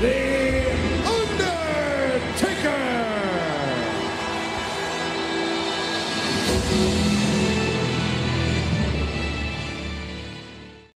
The Undertaker!